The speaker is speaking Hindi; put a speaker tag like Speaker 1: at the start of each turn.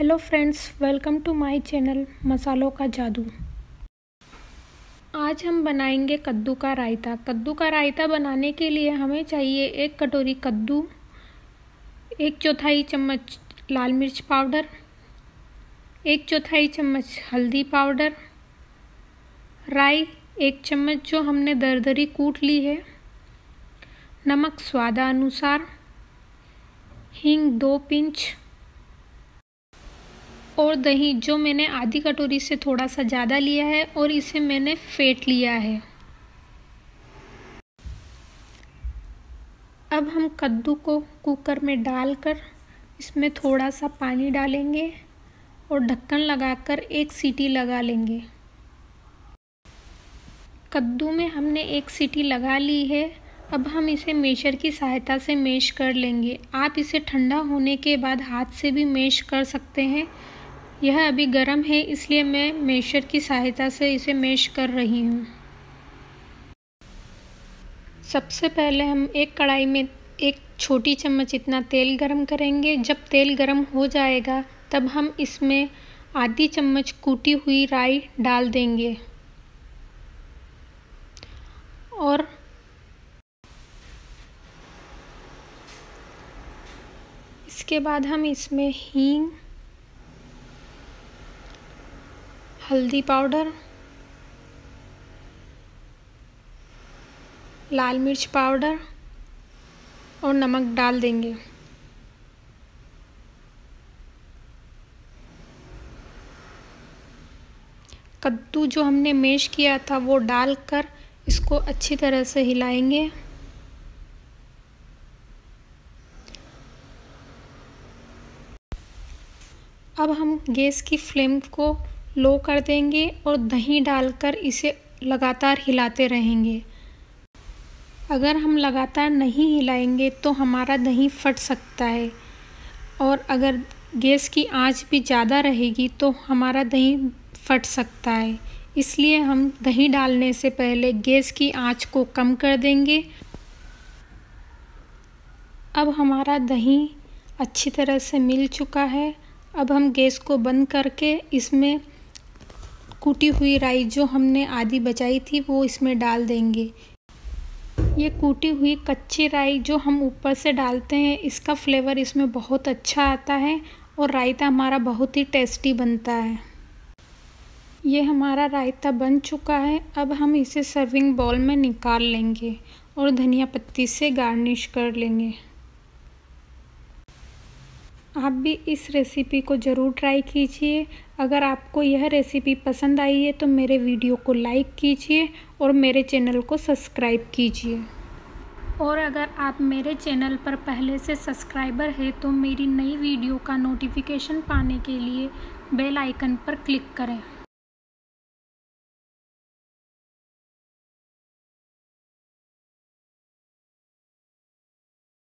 Speaker 1: Hello friends welcome to my channel मसालों का जादू आज हम बनाएँगे कद्दू का रायता। कद्दू का रायता बनाने के लिए हमें चाहिए एक कटोरी कद्दू, एक चौथाई चम्मच लाल मिर्च पाउडर, एक चौथाई चम्मच हल्दी पाउडर, राई, एक चम्मच जो हमने दरदरी कूट ली है, नमक स्वादानुसार, हींग दो पिंच और दही, जो मैंने आधी कटोरी से थोड़ा सा ज़्यादा लिया है और इसे मैंने फेंट लिया है। अब हम कद्दू को कुकर में डालकर इसमें थोड़ा सा पानी डालेंगे और ढक्कन लगाकर एक सीटी लगा लेंगे। कद्दू में हमने एक सीटी लगा ली है। अब हम इसे मेशर की सहायता से मेश कर लेंगे। आप इसे ठंडा होने के बाद हाथ से भी मेश कर सकते हैं। यह अभी गर्म है, इसलिए मैं मेशर की सहायता से इसे मेश कर रही हूँ। सबसे पहले हम एक कढ़ाई में एक छोटी चम्मच इतना तेल गरम करेंगे। जब तेल गरम हो जाएगा, तब हम इसमें आधी चम्मच कूटी हुई राई डाल देंगे। और इसके बाद हम इसमें हींग हल्दी पाउडर, लाल मिर्च पाउडर और नमक डाल देंगे। कद्दू जो हमने मेश किया था वो डालकर इसको अच्छी तरह से हिलाएँगे। अब हम गैस की फ्लेम को लो कर देंगे और दही डालकर इसे लगातार हिलाते रहेंगे। अगर हम लगातार नहीं हिलाएँगे तो हमारा दही फट सकता है। और अगर गैस की आँच भी ज़्यादा रहेगी तो हमारा दही फट सकता है। इसलिए हम दही डालने से पहले गैस की आँच को कम कर देंगे। अब हमारा दही अच्छी तरह से मिल चुका है। अब हम गैस को बंद करके इसमें कूटी हुई राई जो हमने आधी बचाई थी, वो इसमें डाल देंगे। ये कूटी हुई कच्ची राई जो हम ऊपर से डालते हैं, इसका फ्लेवर इसमें बहुत अच्छा आता है और रायता हमारा बहुत ही टेस्टी बनता है। ये हमारा रायता बन चुका है। अब हम इसे सर्विंग बॉल में निकाल लेंगे और धनिया पत्ती से गार्निश कर लेंगे। आप भी इस रेसिपी को ज़रूर ट्राई कीजिए। अगर आपको यह रेसिपी पसंद आई है तो मेरे वीडियो को लाइक कीजिए और मेरे चैनल को सब्सक्राइब कीजिए। और अगर आप मेरे चैनल पर पहले से सब्सक्राइबर हैं तो मेरी नई वीडियो का नोटिफिकेशन पाने के लिए बेल आइकन पर क्लिक करें।